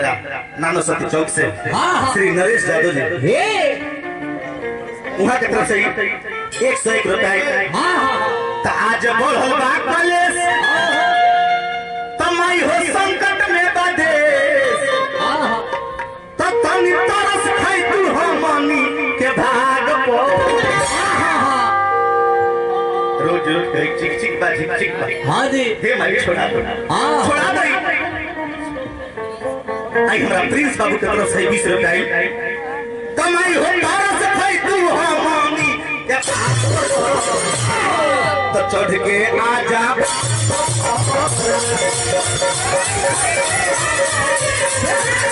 नानो सती चौक से हाँ, हाँ। श्री नरेश यादव जी वहाँ के तरफ़ से एक सौ एक रुपया हाँ। हाँ आज बढ़ल बा कलेश तमाई हो संकट में बाधे। हाँ हाँ। तनी तरस खाई तू हमनी के भाग पो। रोज रोज चिक चिक बा चिक चिक बा। हाँ जी। हे माई छोड़ा। दो हाँ। छोड़ा दो आई हमरा प्रिंस बाबू के तरफ़ से बीस रुपया आई कमाई हो, तारा से खाई, तू भाग पो। तो चढ़ के आ जा।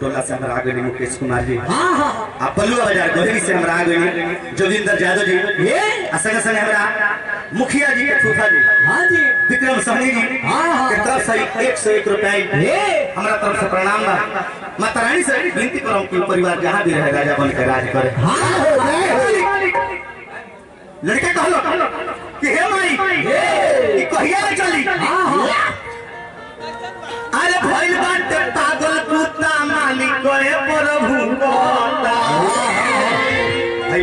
टोला से हमरा आगे मुकेश कुमार जी हाँ हाँ. आ बाज़ार गोहरी से हमरा आगे जोगिंदर यादव जी। हे आ संगे संगे हमरा मुखिया जी फूफा जी। हाँ जी। विक्रम सहनी जी। हाँ, हाँ, के तरफ़ से एक सौ एक रुपया हे हमरा तरफ़ से प्रणाम बा माता रानी से विनती करम कि परिवार जहाँ भी रहे राजा बन के राज करे। हाँ हो लड़का कहलो कि हे माई ई कहिया ले चली? हाँ हाँ। अरे भइल बाटे पागल कुत्ता मालिक कहे प्रभु। भाई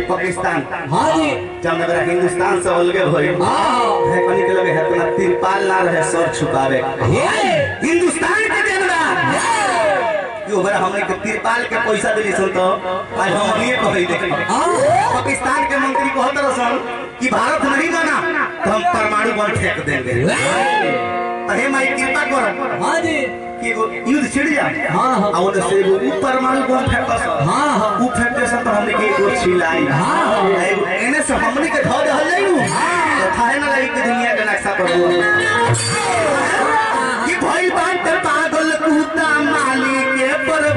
पाकिस्तान। हाँ जी। जब मेरा हिंदुस्तान से अलगे हाँ। है कनी के लगे है इतना तिरपाल ना रहे सर छुपावे। हे हिंदुस्तान के जनरा यो बड़ा हमने के तिरपाल के पैसा दिली सन तो आज हम लिए कहि देखी हाँ। पाकिस्तान के मंत्री कहत रसन कि भारत नहीं बना तो हम परमाणु बम फेंक देंगे। अरे माई कृपा कर हाँ जी कि युद्ध छिड़ जाए हाँ, हाँ। ओने से एगो ऊ परमाणु बम फेंकस हाँ हाँ ऊ फेंकते से तो हमने के एगो छिलाई हाँ, हाँ। एने से हमने के धो दहल जाई नु तो थाहे ना लगी कि दुनिया के नक्शा पर हुआ कि भइल बात पागल कुत्ता मालिक के पर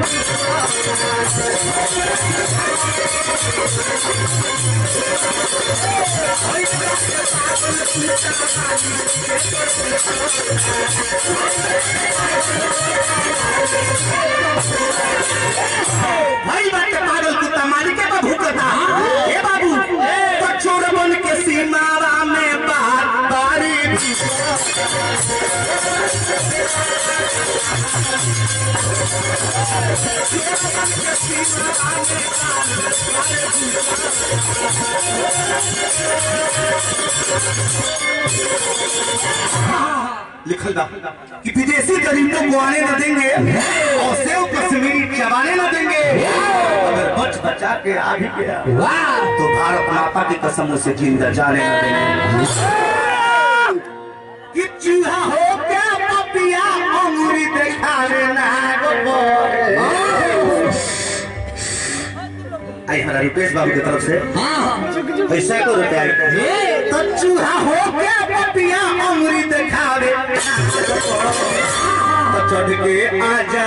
लिखल कि विदेशी गरीबों को आने न देंगे और सेव कश्मीरी चबाने न देंगे। अगर बच बचा के आ भी गया तो भारत माता की कसम उसे ज़िंदा जाने न देंगे। कि चूहा हो आई हमारा रिपेश बाबू की तरफ़ से। हाँ हाँ। पैसा को रुपया तो चूहा हो क्या पपिया अमृत दिखावे। तो चढ़ के आ जा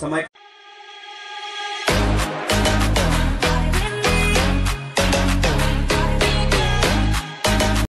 समय